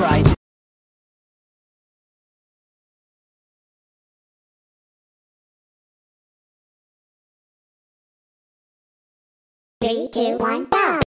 Friday. Three, two, one, go!